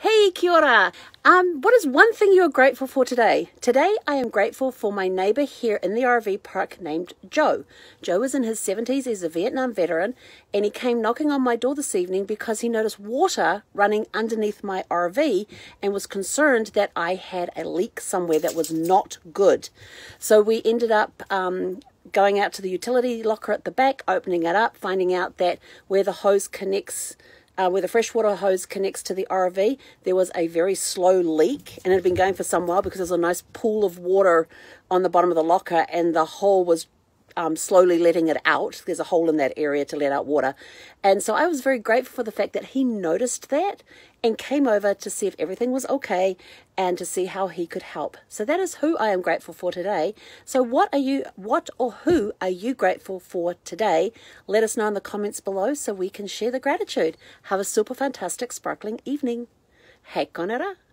Hey, kia ora. Um, what is one thing you're grateful for today? Today, I am grateful for my neighbor here in the RV park named Joe. Joe is in his 70s, he's a Vietnam veteran, and he came knocking on my door this evening because he noticed water running underneath my RV and was concerned that I had a leak somewhere that was not good. So we ended up um, going out to the utility locker at the back, opening it up, finding out that where the hose connects uh, where the freshwater hose connects to the RV, there was a very slow leak, and it had been going for some while because there's a nice pool of water on the bottom of the locker, and the hole was um, slowly letting it out. There's a hole in that area to let out water. And so I was very grateful for the fact that he noticed that and came over to see if everything was okay and to see how he could help. So that is who I am grateful for today. So what are you what or who are you grateful for today? Let us know in the comments below so we can share the gratitude. Have a super fantastic sparkling evening. Hei konā rā.